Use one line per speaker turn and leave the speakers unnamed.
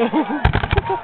Ha